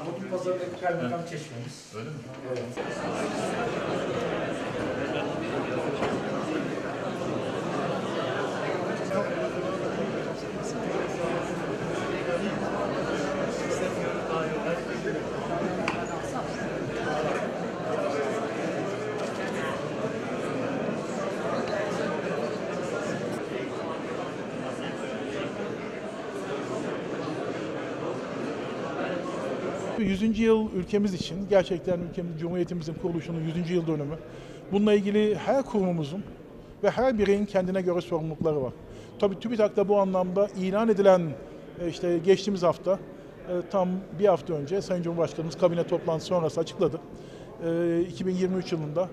Ama bu pazardaki kaymakam çeşmemiz. Öyle mi? Evet. 100. yıl ülkemiz için gerçekten ülkemiz Cumhuriyetimizin kuruluşunun 100. yıl dönümü. Bununla ilgili her kurumumuzun ve her bireyin kendine göre sorumlulukları var. Tabii TÜBİTAK'ta bu anlamda ilan edilen e, işte geçtiğimiz hafta e, tam bir hafta önce Sayın Cumhurbaşkanımız kabine toplantısı sonrası açıkladı. E, 2023 yılında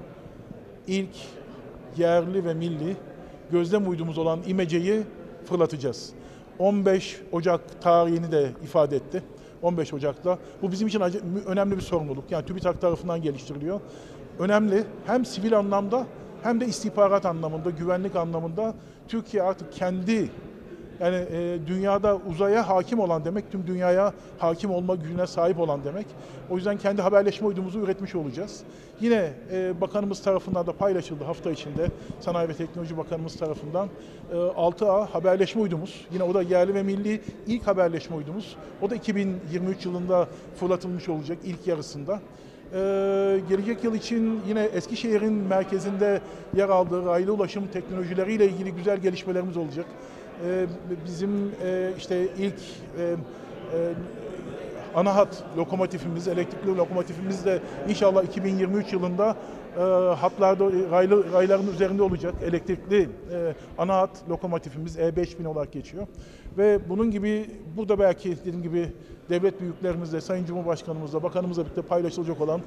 ilk yerli ve milli gözlem uydumuz olan İmece'yi fırlatacağız. 15 Ocak tarihini de ifade etti. 15 Ocak'ta. Bu bizim için önemli bir sorumluluk. Yani TÜBİTAK tarafından geliştiriliyor. Önemli hem sivil anlamda hem de istihbarat anlamında, güvenlik anlamında Türkiye artık kendi yani e, dünyada uzaya hakim olan demek, tüm dünyaya hakim olma gücüne sahip olan demek. O yüzden kendi haberleşme uydumuzu üretmiş olacağız. Yine e, bakanımız tarafından da paylaşıldı hafta içinde Sanayi ve Teknoloji Bakanımız tarafından e, 6A haberleşme uydumuz. Yine o da yerli ve milli ilk haberleşme uydumuz. O da 2023 yılında fırlatılmış olacak ilk yarısında. Ee, gelecek yıl için yine Eskişehir'in merkezinde yer aldığı raylı ulaşım teknolojileriyle ilgili güzel gelişmelerimiz olacak. Ee, bizim e, işte ilk e, e, ana hat lokomotifimiz, elektrikli lokomotifimiz de inşallah 2023 yılında e, hatlarda raylı, rayların üzerinde olacak elektrikli e, ana hat lokomotifimiz E5000 olarak geçiyor. Ve bunun gibi burada belki dediğim gibi devlet büyüklerimizle, Sayın Cumhurbaşkanımızla, bakanımızla birlikte paylaşılacak olan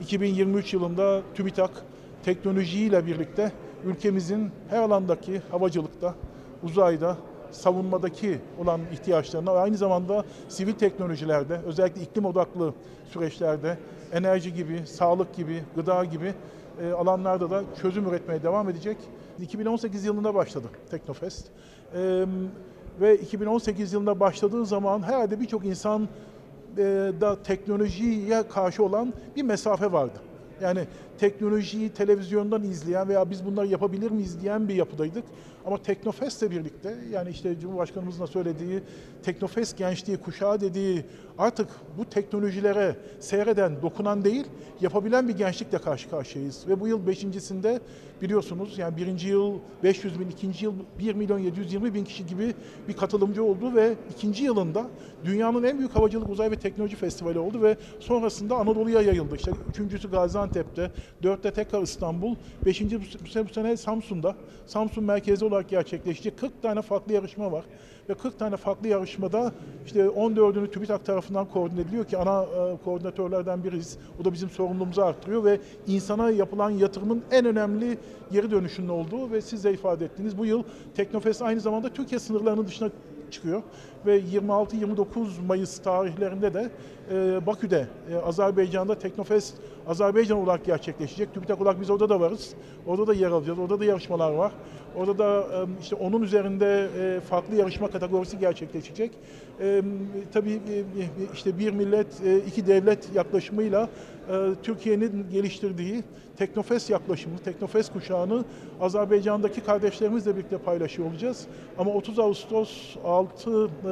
2023 yılında TÜBİTAK teknolojiyle birlikte ülkemizin her alandaki havacılıkta, uzayda, savunmadaki olan ihtiyaçlarına aynı zamanda sivil teknolojilerde, özellikle iklim odaklı süreçlerde, enerji gibi, sağlık gibi, gıda gibi e, alanlarda da çözüm üretmeye devam edecek. 2018 yılında başladı Teknofest. E, ve 2018 yılında başladığı zaman herhalde birçok insan e, da teknolojiye karşı olan bir mesafe vardı. Yani teknolojiyi televizyondan izleyen veya biz bunları yapabilir miyiz diyen bir yapıdaydık. Ama Teknofest'le birlikte yani işte Cumhurbaşkanımızın da söylediği Teknofest gençliği kuşağı dediği artık bu teknolojilere seyreden, dokunan değil yapabilen bir gençlikle karşı karşıyayız. Ve bu yıl beşincisinde biliyorsunuz yani birinci yıl 500 bin, ikinci yıl 1 milyon 720 bin kişi gibi bir katılımcı oldu ve ikinci yılında dünyanın en büyük havacılık uzay ve teknoloji festivali oldu ve sonrasında Anadolu'ya yayıldı. İşte üçüncüsü Gaziantep'te, dörtte tekrar İstanbul, beşinci bu sene, bu sene Samsun'da. Samsun merkezi olarak gerçekleşecek 40 tane farklı yarışma var ve 40 tane farklı yarışmada işte 14'ünü TÜBİTAK tarafından koordine ediliyor ki ana e, koordinatörlerden biriyiz. O da bizim sorumluluğumuzu arttırıyor ve insana yapılan yatırımın en önemli geri dönüşünün olduğu ve siz de ifade ettiğiniz bu yıl Teknofest aynı zamanda Türkiye sınırlarının dışına çıkıyor ve 26-29 Mayıs tarihlerinde de e, Bakü'de, e, Azerbaycan'da Teknofest Azerbaycan olarak gerçekleşecek. TÜBİTAK olarak biz orada da varız. Orada da yer alacağız. Orada da yarışmalar var. Orada da e, işte onun üzerinde e, farklı yarışma kategorisi gerçekleşecek. E, tabii e, işte bir millet, e, iki devlet yaklaşımıyla e, Türkiye'nin geliştirdiği Teknofest yaklaşımı, Teknofest kuşağını Azerbaycan'daki kardeşlerimizle birlikte paylaşıyor olacağız. Ama 30 Ağustos 6 e,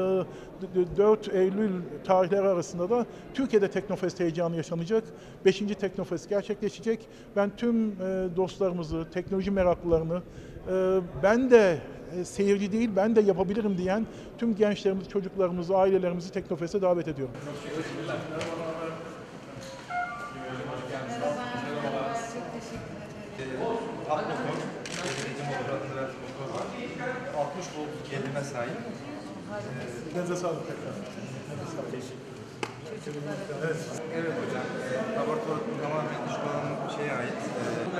4 Eylül tarihleri arasında da Türkiye'de Teknofest heyecanı yaşanacak. 5. Teknofest gerçekleşecek. Ben tüm e, dostlarımızı, teknoloji meraklılarını, e, ben de e, seyirci değil, ben de yapabilirim diyen tüm gençlerimizi, çocuklarımızı, ailelerimizi Teknofest'e davet ediyorum. Merhaba, çok teşekkür ederim. Atlokor, eğitim motoru adını verdiğim motor var. 60 volt gerilime sahip. Size sağlık tekrar. Evet. Evet hocam. E, laboratuvar tamamen dış donanım şeye ait. E,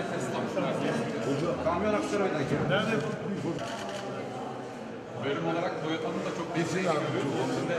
kamyon Aksaray'daki. Nerede Bölüm olarak Toyota'nın da çok görüyoruz. Onun için de